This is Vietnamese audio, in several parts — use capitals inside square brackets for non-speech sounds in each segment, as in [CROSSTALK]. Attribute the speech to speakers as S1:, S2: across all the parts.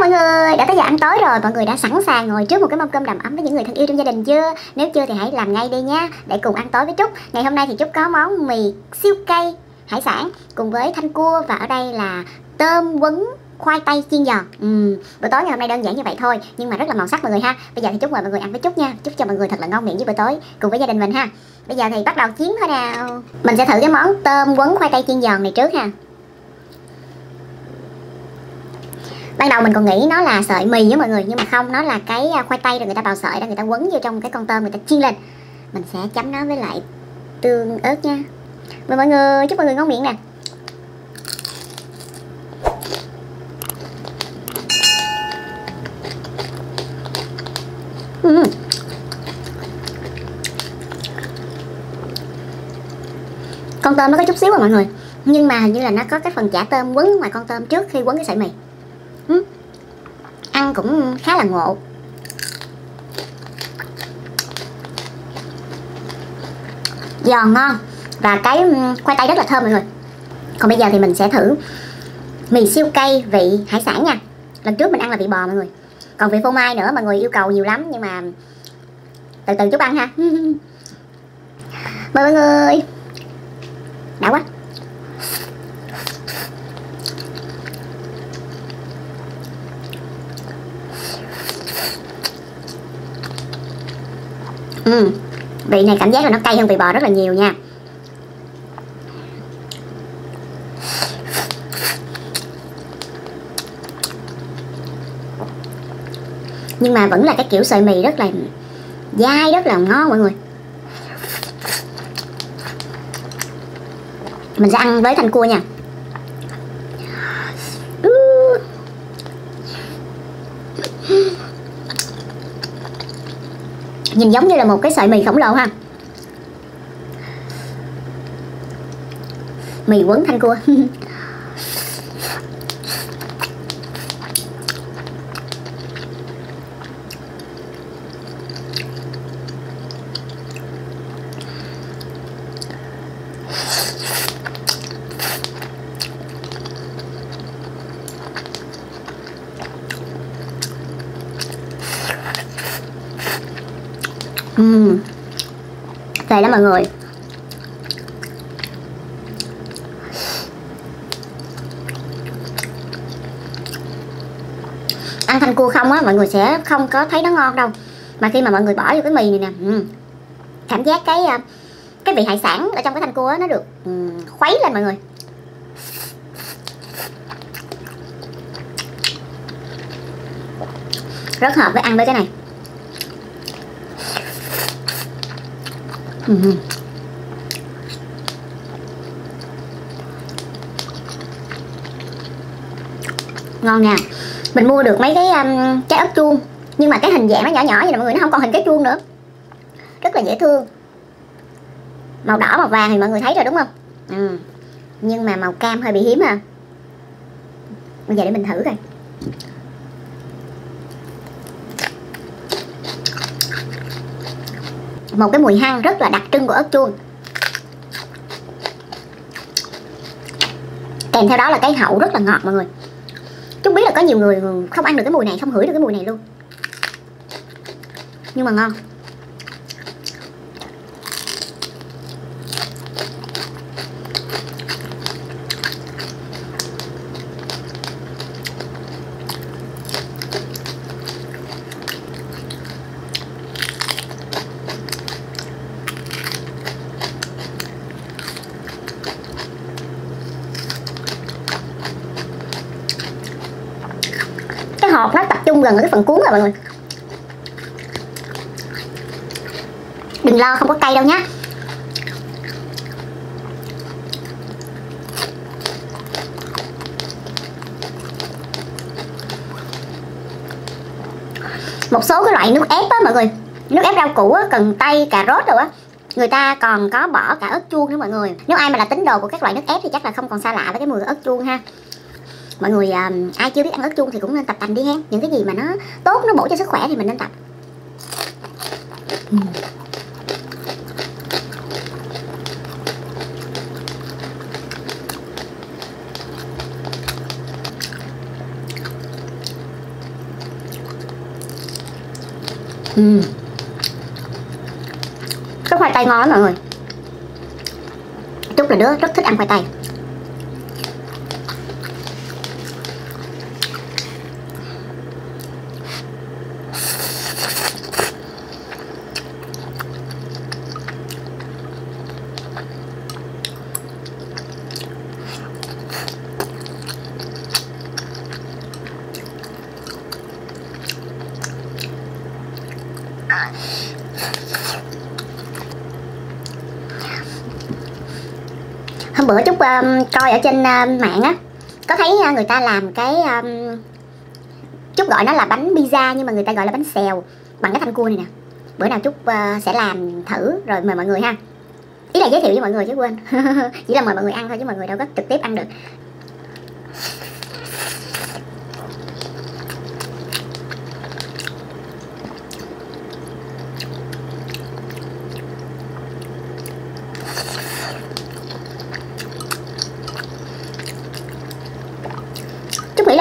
S1: mọi người, đã tới giờ ăn tối rồi, mọi người đã sẵn sàng ngồi trước một cái mâm cơm đầm ấm với những người thân yêu trong gia đình chưa? Nếu chưa thì hãy làm ngay đi nha, để cùng ăn tối với Trúc. Ngày hôm nay thì Trúc có món mì siêu cay hải sản cùng với thanh cua và ở đây là tôm quấn khoai tây chiên giòn. Ừ, bữa tối ngày hôm nay đơn giản như vậy thôi nhưng mà rất là màu sắc mọi người ha. Bây giờ thì chúc mời mọi người ăn với chút nha. Chúc cho mọi người thật là ngon miệng với bữa tối cùng với gia đình mình ha. Bây giờ thì bắt đầu chiến thôi nào. Mình sẽ thử cái món tôm quấn khoai tây chiên giòn này trước ha. Ban đầu mình còn nghĩ nó là sợi mì với mọi người, nhưng mà không, nó là cái à, khoai tây rồi người ta bào sợi đó người ta quấn vô trong cái con tôm người ta chiên lên mình sẽ chấm nó với lại tương ớt nha mời mọi người, chúc mọi người ngon miệng nè Ừ. con tôm nó có chút xíu rồi mọi người, nhưng mà hình như là nó có cái phần chả tôm quấn ngoài con tôm trước khi quấn cái sợi mì ăn cũng khá là ngộ. Giòn ngon và cái ừ, khoai tây rất là thơm mọi người. Còn bây giờ thì mình sẽ thử mì siêu cay vị hải sản nha. Lần trước mình ăn là vị bò mọi người. Còn vị phô mai nữa mọi người yêu cầu nhiều lắm nhưng mà từ từ chút ăn ha. [LAUGHS] Mời mọi người. Đã quá. Ừ. Vị này cảm giác là nó cay hơn vị bò rất là nhiều nha. Nhưng mà vẫn là cái kiểu sợi mì rất là dai, rất là ngon, mọi người. Mình sẽ ăn với thanh cua nha. Nhìn giống như là một cái sợi mì khổng lồ ha. Mì quấn thanh cua. [LAUGHS] Ừ. uhm. Về lắm mọi người Ăn thanh cua không á mọi người sẽ không có thấy nó ngon đâu Mà khi mà mọi người bỏ vô cái mì này nè uhm. Cảm giác cái ờ, cái vị hải sản ở trong cái thanh cua á, nó được uhm, khuấy lên mọi người rất hợp với ăn với cái này Ừ. ngon nha. Mình mua được mấy cái um, trái ớt chuông. Nhưng mà cái hình dạng nó nhỏ nhỏ vậy nè mọi người nó không còn hình cái chuông nữa. Rất là dễ thương. Màu đỏ màu vàng thì mọi người thấy rồi đúng không? Ừ. nhưng mà màu cam hơi bị hiếm ha bây giờ để mình thử coi một cái mùi hăng rất là đặc trưng của ớt chuông. Kèm theo đó là cái hậu rất là ngọt mọi người. Chúng biết là có nhiều người không ăn được cái mùi này, không hửi được cái mùi này luôn. Nhưng mà ngon. Ngọt nó tập trung gần ở cái phần cuốn rồi mọi người. Đừng lo không có cay đâu nhé một số cái loại nước ép á mọi người. Nước ép rau củ á, cần tây cà rốt rồi á. Người ta còn có bỏ cả ớt chuông nữa mọi người. Nếu ai mà là tín đồ của các loại nước ép thì chắc là không còn xa lạ với cái mùi ớt chuông ha mọi người à, ai chưa biết ăn ớt chuông thì cũng nên tập tành đi hen. Những cái gì mà nó tốt nó bổ cho sức khỏe thì mình nên tập. Uhm. Cái khoai tây ngon lắm mọi người. Chúc là đứa rất thích ăn khoai tây. Bữa chúc um, coi ở trên uh, mạng á có thấy uh, người ta làm cái um, chút gọi nó là bánh pizza nhưng mà người ta gọi là bánh xèo bằng cái thanh cua này nè. Bữa nào chúc uh, sẽ làm thử rồi mời mọi người ha. Ý là giới thiệu với mọi người chứ quên. [LAUGHS] Chỉ là mời mọi người ăn thôi chứ mọi người đâu có trực tiếp ăn được.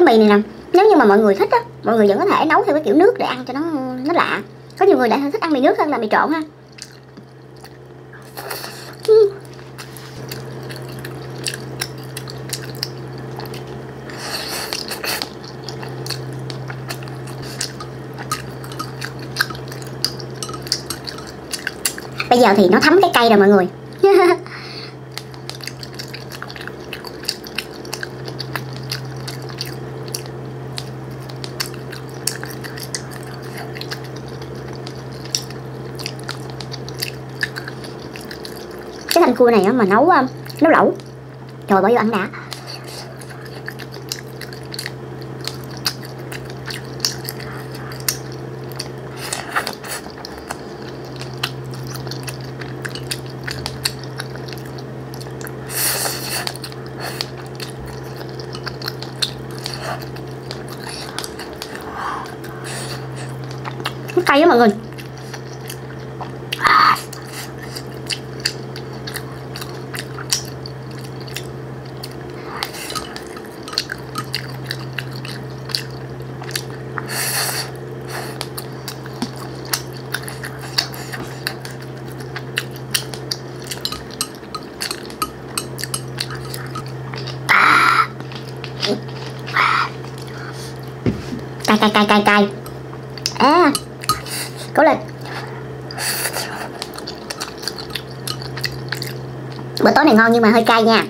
S1: Cái mì này nè. Nếu như mà mọi người thích á, mọi người vẫn có thể nấu theo cái kiểu nước để ăn cho nó nó lạ. Có nhiều người lại thích ăn mì nước hơn là mì trộn ha. Bây giờ thì nó thấm cái cây rồi mọi người. Cái thanh cua này mà nấu um, nấu lẩu. Trời bỏ vô ăn đã? Cay á mọi người. Cay cay cay cay cay. À cố lên. Bữa tối này ngon nhưng mà hơi cay nha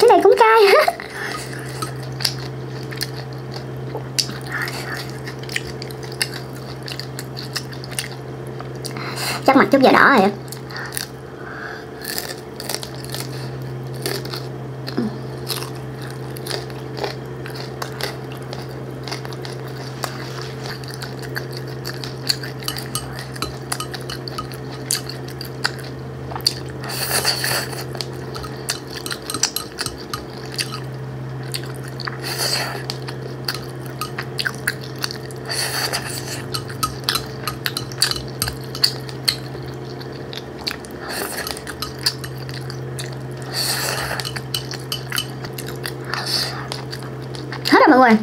S1: cái này cũng cay chắc mặt chút đỏ rồi á hết rồi mọi người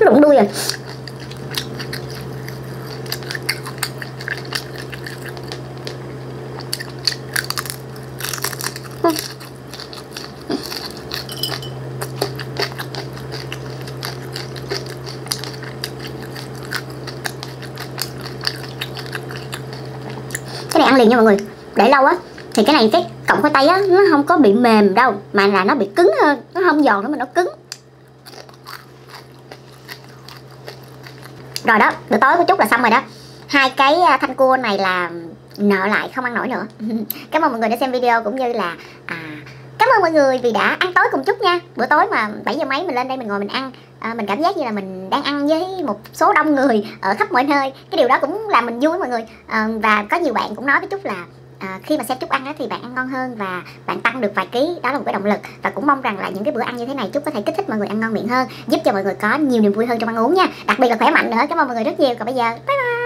S1: nó đụng đuôi rồi cái này ăn liền nha mọi người. Để lâu á thì cái này cái cọng khoai tây á nó không có bị mềm đâu mà là nó bị cứng hơn nó không giòn nữa mà nó cứng. Rồi đó bữa tối của chút là xong rồi đó. Hai cái à, thanh cua này là nợ lại không ăn nổi nữa. [LAUGHS] Cảm ơn mọi người đã xem video cũng như là à, cảm ơn mọi người vì đã ăn tối cùng chút nha. Bữa tối mà 7 giờ mấy mình lên đây mình ngồi mình ăn à, mình cảm giác như là mình đang ăn với một số đông người ở khắp mọi nơi. Cái điều đó cũng làm mình vui mọi người. À, và có nhiều bạn cũng nói với chút là à, khi mà xem chúc ăn đó thì bạn ăn ngon hơn và bạn tăng được vài ký. Đó là một cái động lực. Và cũng mong rằng là những cái bữa ăn như thế này chúc có thể kích thích mọi người ăn ngon miệng hơn giúp cho mọi người có nhiều niềm vui hơn trong ăn uống nha. Đặc biệt là khỏe mạnh nữa. Cảm ơn mọi người rất nhiều. Còn bây giờ bye bye!